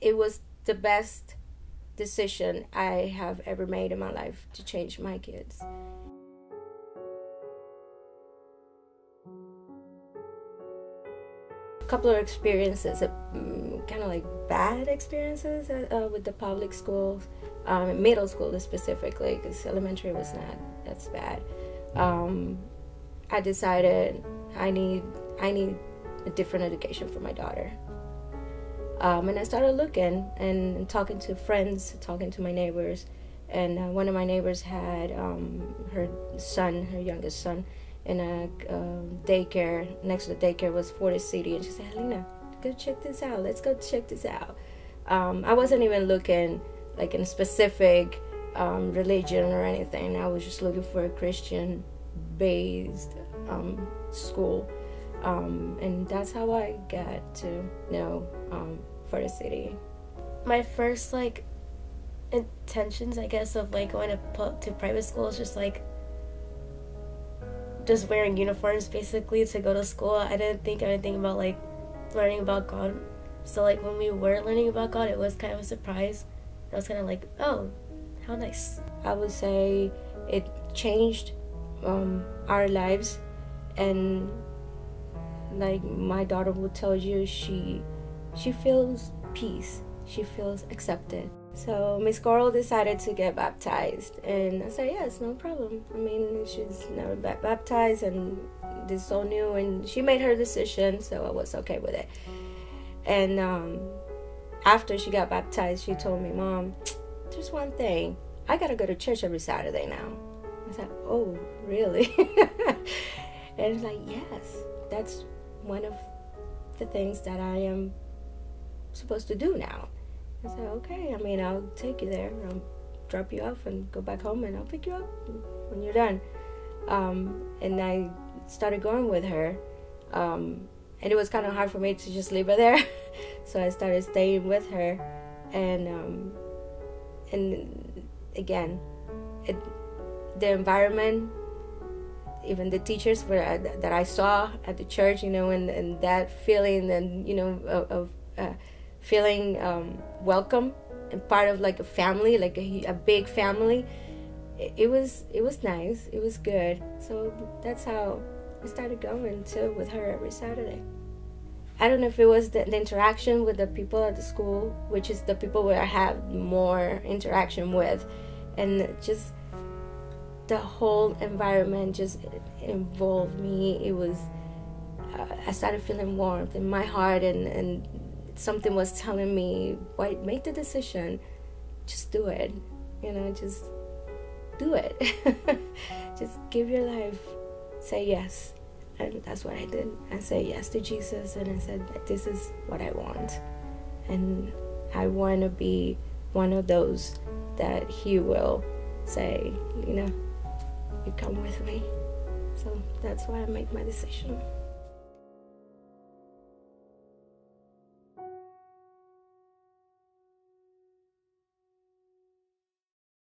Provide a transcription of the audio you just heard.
it was the best decision I have ever made in my life to change my kids. A couple of experiences, um, kind of like bad experiences uh, uh, with the public schools, um, middle school specifically, because elementary was not that's bad. Um, I decided I need I need a different education for my daughter. Um, and I started looking and, talking to friends, talking to my neighbors. And uh, one of my neighbors had um, her son, her youngest son, in a uh, daycare. Next to the daycare was Forest City. And she said, Helena, go check this out. Let's go check this out. Um, I wasn't even looking like in specific um, religion or anything. I was just looking for a Christian based um, school. Um, and that's how I got to know um, Forest City. My first like intentions, I guess, of like going to to private school is just like just wearing uniforms basically to go to school. I didn't think anything about like learning about God. So like when we were learning about God, it was kind of a surprise. I was kind of like, oh, how nice. I would say it changed um, our lives, and like my daughter will tell you, she she feels peace. She feels accepted. So Miss Coral decided to get baptized, and I said, "Yes, no problem. I mean, she's never been baptized, and this is so new." And she made her decision, so I was okay with it. And um, after she got baptized, she told me, "Mom, there's one thing. I gotta go to church every Saturday now." I said, "Oh, really?" and it's like, "Yes, that's one of the things that I am supposed to do now? I said, okay, I mean, I'll take you there. I'll drop you off and go back home and I'll pick you up when you're done. Um, and I started going with her. Um, and it was kind of hard for me to just leave her there. so I started staying with her. And, um, and again, it, the environment even the teachers were, uh, that I saw at the church, you know, and, and that feeling and you know of, of uh, feeling um, welcome and part of like a family, like a, a big family. It, it, was it was nice. It was good. So that's how I started going to with her every Saturday. I don't know if it was the, the interaction with the people at the school, which is the people where I have more interaction with, and just the whole environment just involved me. It was uh, I started feeling warmth in my heart and and something was telling me, why make the decision, just do it. You know, just do it. just give your life, say yes. And that's what I did. I said yes to Jesus and I said, this is what I want. And I want to be one of those that He will say, you know, you come with me. So that's why I made my decision.